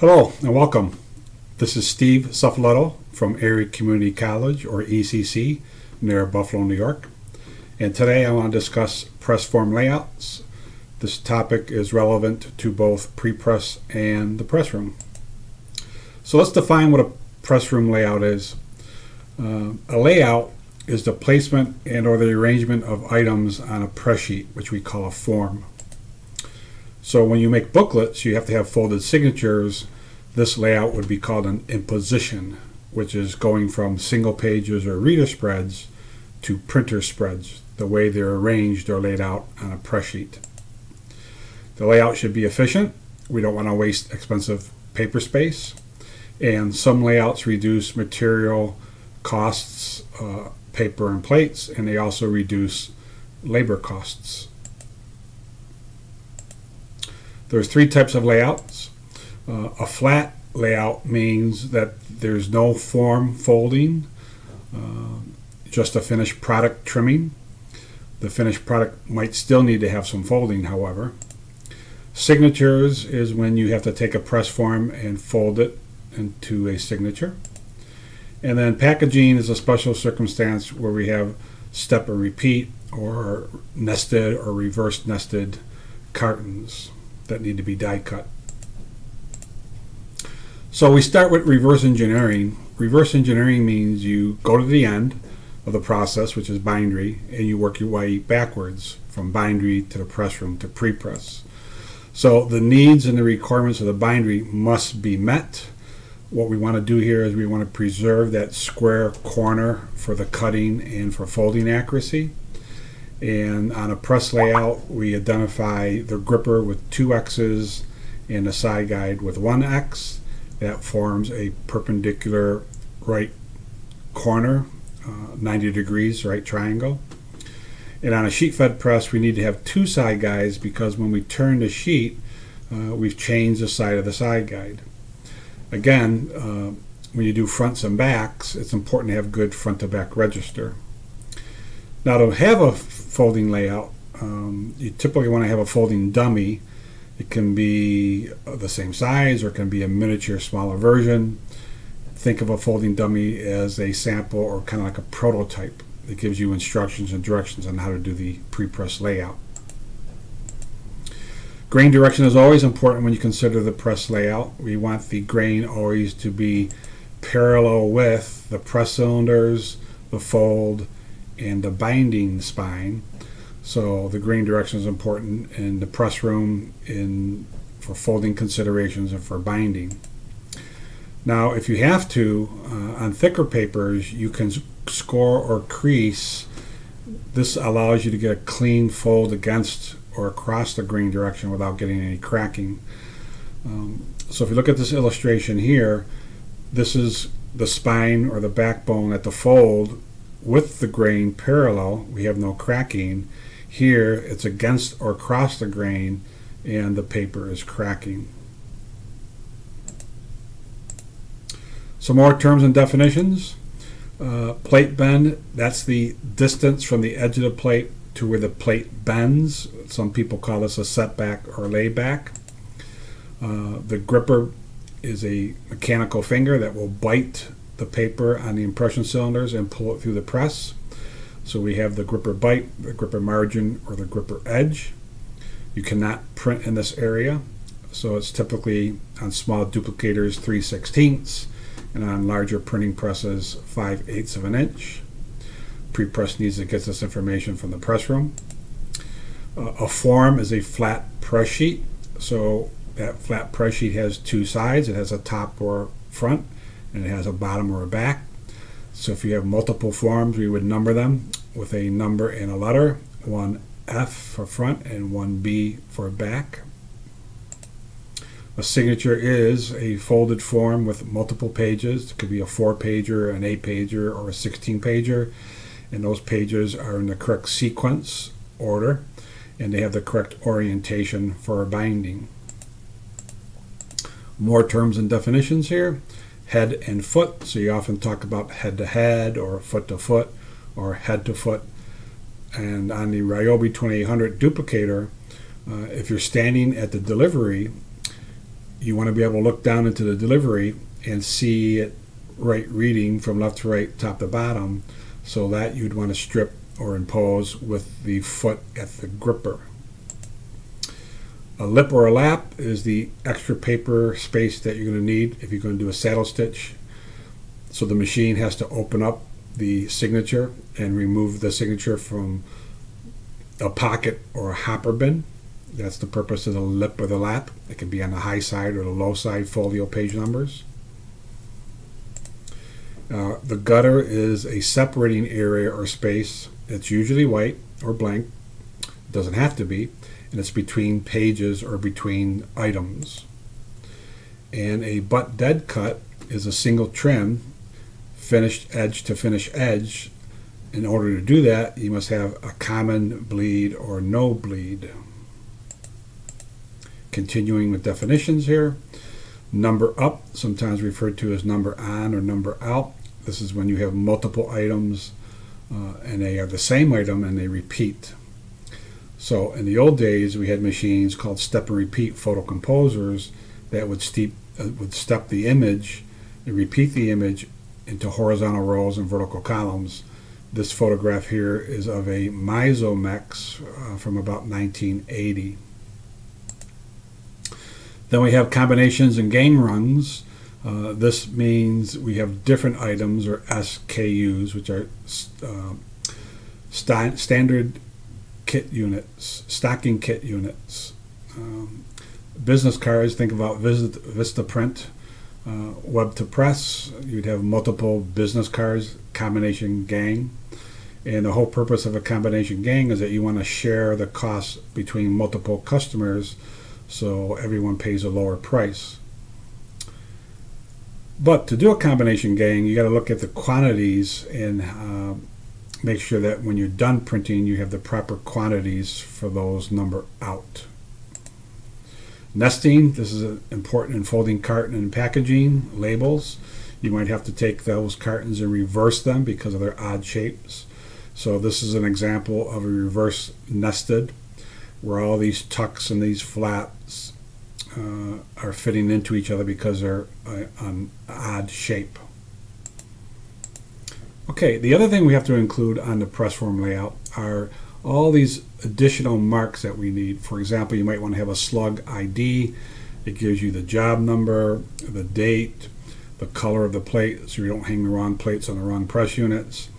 Hello and welcome. This is Steve Suffoletto from Erie Community College, or ECC, near Buffalo, New York. And today I want to discuss press form layouts. This topic is relevant to both pre-press and the press room. So let's define what a press room layout is. Uh, a layout is the placement and or the arrangement of items on a press sheet, which we call a form. So when you make booklets, you have to have folded signatures. This layout would be called an imposition, which is going from single pages or reader spreads to printer spreads, the way they're arranged or laid out on a press sheet. The layout should be efficient. We don't want to waste expensive paper space. And some layouts reduce material costs, uh, paper and plates, and they also reduce labor costs. There's three types of layouts. Uh, a flat layout means that there's no form folding, uh, just a finished product trimming. The finished product might still need to have some folding, however. Signatures is when you have to take a press form and fold it into a signature. And then packaging is a special circumstance where we have step and repeat or nested or reverse nested cartons that need to be die cut. So we start with reverse engineering. Reverse engineering means you go to the end of the process, which is bindery, and you work your way backwards from bindery to the press room to pre-press. So the needs and the requirements of the bindery must be met. What we want to do here is we want to preserve that square corner for the cutting and for folding accuracy. And on a press layout, we identify the gripper with two X's and a side guide with one X. That forms a perpendicular right corner, uh, 90 degrees, right triangle. And on a sheet fed press, we need to have two side guides because when we turn the sheet, uh, we've changed the side of the side guide. Again, uh, when you do fronts and backs, it's important to have good front to back register. Now to have a folding layout, um, you typically want to have a folding dummy. It can be the same size or it can be a miniature, smaller version. Think of a folding dummy as a sample or kind of like a prototype that gives you instructions and directions on how to do the pre-press layout. Grain direction is always important when you consider the press layout. We want the grain always to be parallel with the press cylinders, the fold, and the binding spine. So the grain direction is important in the press room in for folding considerations and for binding. Now, if you have to, uh, on thicker papers, you can score or crease. This allows you to get a clean fold against or across the grain direction without getting any cracking. Um, so if you look at this illustration here, this is the spine or the backbone at the fold with the grain parallel, we have no cracking. Here, it's against or across the grain, and the paper is cracking. Some more terms and definitions. Uh, plate bend, that's the distance from the edge of the plate to where the plate bends. Some people call this a setback or layback. Uh, the gripper is a mechanical finger that will bite the paper on the impression cylinders and pull it through the press. So we have the gripper bite, the gripper margin, or the gripper edge. You cannot print in this area, so it's typically on small duplicators 3 16ths and on larger printing presses 5 eighths of an inch. Pre-press needs to get this information from the press room. Uh, a form is a flat press sheet, so that flat press sheet has two sides. It has a top or front, and it has a bottom or a back. So if you have multiple forms, we would number them with a number and a letter, one F for front and one B for back. A signature is a folded form with multiple pages. It could be a four pager, an eight pager, or a 16 pager. And those pages are in the correct sequence order and they have the correct orientation for binding. More terms and definitions here head and foot. So you often talk about head to head or foot to foot or head to foot. And on the Ryobi 2800 duplicator, uh, if you're standing at the delivery, you want to be able to look down into the delivery and see it right reading from left to right, top to bottom, so that you'd want to strip or impose with the foot at the gripper. A lip or a lap is the extra paper space that you're going to need if you're going to do a saddle stitch. So the machine has to open up the signature and remove the signature from a pocket or a hopper bin. That's the purpose of the lip or the lap. It can be on the high side or the low side folio page numbers. Uh, the gutter is a separating area or space. It's usually white or blank. It doesn't have to be. And it's between pages or between items. And a butt dead cut is a single trim, finished edge to finish edge. In order to do that, you must have a common bleed or no bleed. Continuing with definitions here. Number up, sometimes referred to as number on or number out. This is when you have multiple items uh, and they are the same item and they repeat. So in the old days, we had machines called step and repeat photo composers that would, steep, uh, would step the image and repeat the image into horizontal rows and vertical columns. This photograph here is of a Misomex uh, from about 1980. Then we have combinations and gang runs. Uh, this means we have different items or SKUs, which are uh, st standard kit units, stocking kit units. Um, business cards, think about Vista Print, uh, Web to Press. You'd have multiple business cards, combination gang. And the whole purpose of a combination gang is that you want to share the costs between multiple customers so everyone pays a lower price. But to do a combination gang, you got to look at the quantities and uh, make sure that when you're done printing, you have the proper quantities for those number out. Nesting, this is important in folding carton and packaging. Labels, you might have to take those cartons and reverse them because of their odd shapes. So this is an example of a reverse nested where all these tucks and these flaps uh, are fitting into each other because they're uh, an odd shape. Okay, the other thing we have to include on the press form layout are all these additional marks that we need. For example, you might want to have a slug ID. It gives you the job number, the date, the color of the plate so you don't hang the wrong plates on the wrong press units,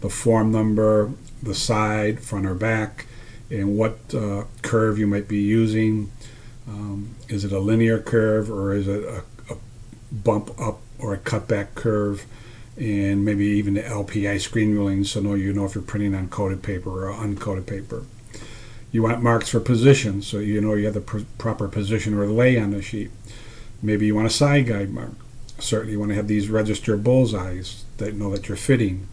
the form number, the side, front or back, and what uh, curve you might be using. Um, is it a linear curve or is it a, a bump up or a cutback curve? And maybe even the LPI screen ruling so know you know if you're printing on coated paper or uncoated paper. You want marks for position so you know you have the pr proper position or lay on the sheet. Maybe you want a side guide mark. Certainly you want to have these register bullseyes that know that you're fitting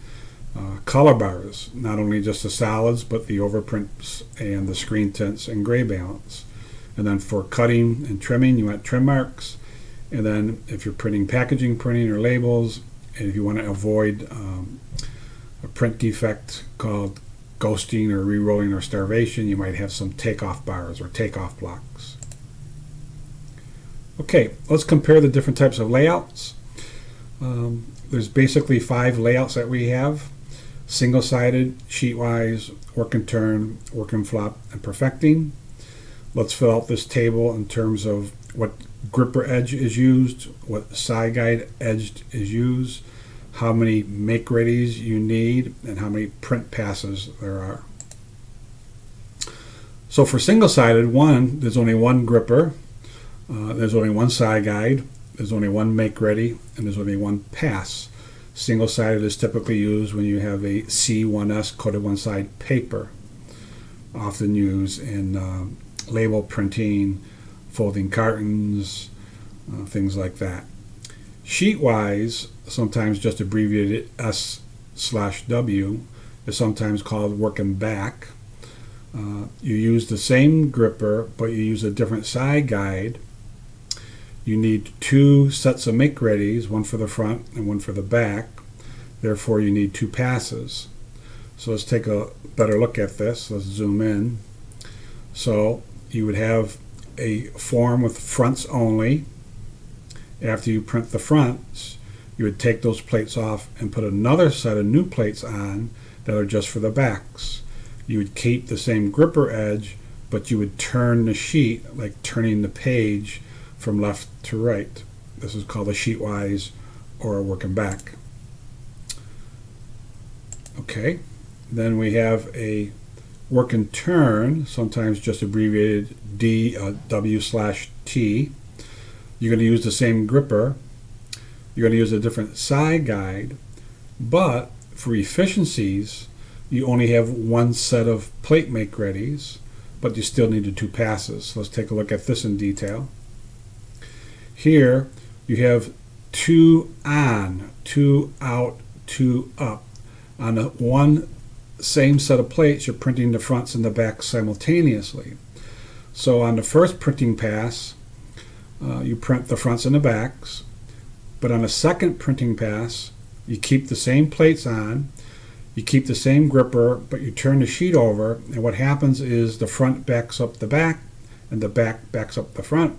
uh, color bars, not only just the solids, but the overprints and the screen tints and gray balance. And then for cutting and trimming, you want trim marks. And then if you're printing packaging, printing, or labels, if you want to avoid um, a print defect called ghosting or re-rolling or starvation, you might have some takeoff bars or takeoff blocks. Okay, let's compare the different types of layouts. Um, there's basically five layouts that we have single-sided, sheetwise, work and turn, work and flop, and perfecting. Let's fill out this table in terms of what gripper edge is used, what side guide edge is used, how many make readies you need, and how many print passes there are. So for single-sided, one, there's only one gripper, uh, there's only one side guide, there's only one make ready, and there's only one pass. Single-sided is typically used when you have a C1S coated one-side paper, often used in uh, label printing, folding cartons, uh, things like that. Sheet-wise, sometimes just abbreviated S slash W, is sometimes called working back. Uh, you use the same gripper, but you use a different side guide you need two sets of make readies, one for the front and one for the back. Therefore, you need two passes. So let's take a better look at this. Let's zoom in. So you would have a form with fronts only. After you print the fronts, you would take those plates off and put another set of new plates on that are just for the backs. You would keep the same gripper edge, but you would turn the sheet like turning the page from left to right. This is called a sheetwise or a working back. Okay, then we have a work in turn, sometimes just abbreviated D, uh, W slash T. You're going to use the same gripper. You're going to use a different side guide, but for efficiencies, you only have one set of plate make readies, but you still need the two passes. So let's take a look at this in detail. Here, you have two on, two out, two up. On the one same set of plates, you're printing the fronts and the backs simultaneously. So on the first printing pass, uh, you print the fronts and the backs, but on a second printing pass, you keep the same plates on, you keep the same gripper, but you turn the sheet over, and what happens is the front backs up the back, and the back backs up the front,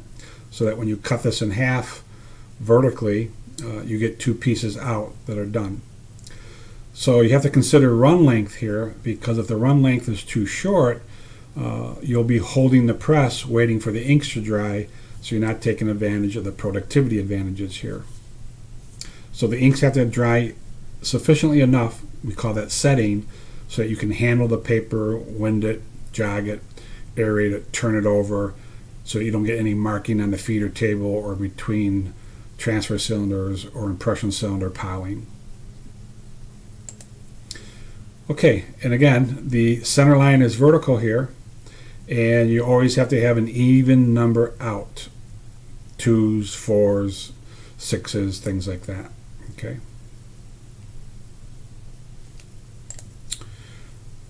so that when you cut this in half vertically, uh, you get two pieces out that are done. So you have to consider run length here because if the run length is too short, uh, you'll be holding the press waiting for the inks to dry so you're not taking advantage of the productivity advantages here. So the inks have to dry sufficiently enough, we call that setting, so that you can handle the paper, wind it, jog it, aerate it, turn it over, so you don't get any marking on the feeder table or between transfer cylinders or impression cylinder piling. Okay, and again, the center line is vertical here, and you always have to have an even number out. Twos, fours, sixes, things like that. Okay.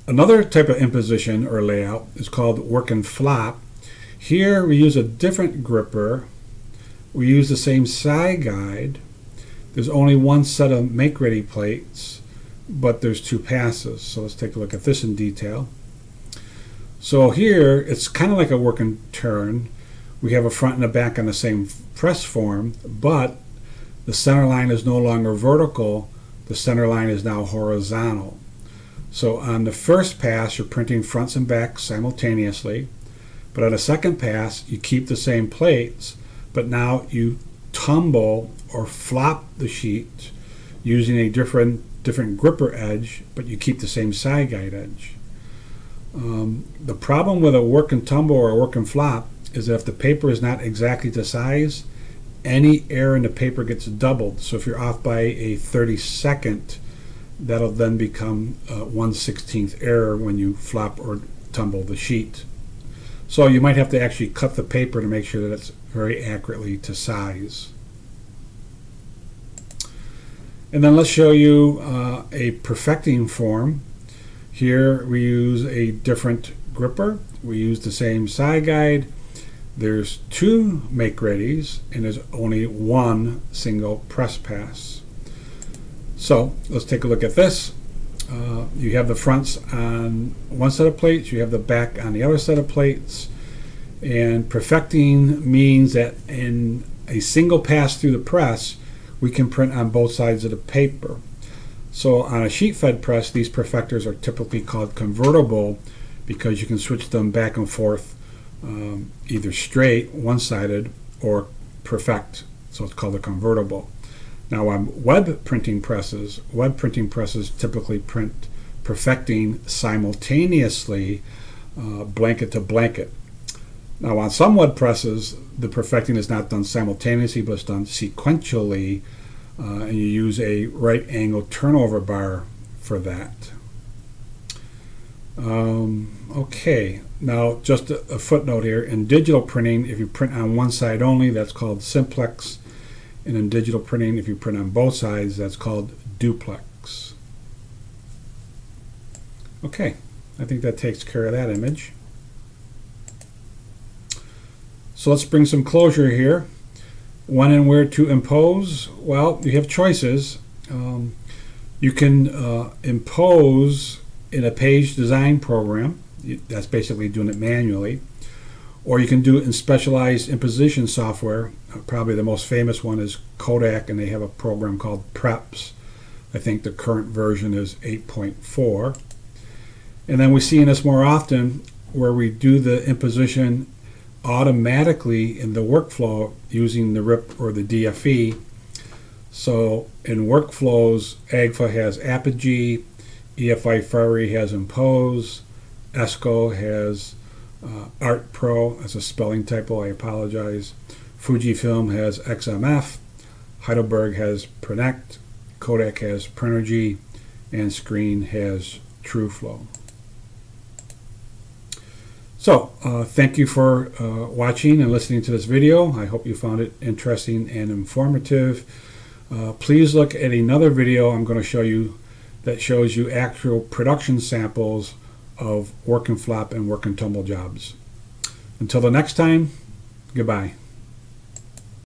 Another type of imposition or layout is called work and flop. Here we use a different gripper. We use the same side guide. There's only one set of make-ready plates but there's two passes. So let's take a look at this in detail. So here, it's kind of like a work and turn. We have a front and a back on the same press form, but the center line is no longer vertical. The center line is now horizontal. So on the first pass, you're printing fronts and backs simultaneously. But on the second pass, you keep the same plates, but now you tumble or flop the sheet using a different different gripper edge, but you keep the same side guide edge. Um, the problem with a work and tumble or a work and flop is that if the paper is not exactly to size, any error in the paper gets doubled. So if you're off by a 32nd, that'll then become a 1 16th error when you flop or tumble the sheet. So you might have to actually cut the paper to make sure that it's very accurately to size. And then let's show you uh, a perfecting form. Here we use a different gripper. We use the same side guide. There's two make readies and there's only one single press pass. So let's take a look at this. Uh, you have the fronts on one set of plates, you have the back on the other set of plates. And perfecting means that in a single pass through the press, we can print on both sides of the paper. So on a sheet fed press, these perfectors are typically called convertible because you can switch them back and forth um, either straight, one-sided, or perfect. So it's called a convertible. Now on web printing presses, web printing presses typically print perfecting simultaneously uh, blanket to blanket. Now on some web presses, the perfecting is not done simultaneously, but it's done sequentially, uh, and you use a right angle turnover bar for that. Um, okay, now just a, a, footnote here. In digital printing, if you print on one side only, that's called simplex. And in digital printing, if you print on both sides, that's called duplex. Okay, I think that takes care of that image. So let's bring some closure here. When and where to impose? Well, you have choices. Um, you can uh, impose in a page design program. That's basically doing it manually. or you can do it in specialized imposition software. Uh, probably the most famous one is Kodak, and they have a program called Preps. I think the current version is 8.4. And then we see in this more often where we do the imposition automatically in the workflow using the RIP or the DFE. So in workflows, AGFA has Apogee, EFI Fiery has Impose, Esko has uh, Art Pro. That's a spelling typo, I apologize. Fujifilm has XMF, Heidelberg has Prinect, Kodak has Prinergy, and Screen has TrueFlow. So, uh, thank you for uh, watching and listening to this video. I hope you found it interesting and informative. Uh, please look at another video I'm going to show you that shows you actual production samples of work and flop and work and tumble jobs. Until the next time, goodbye.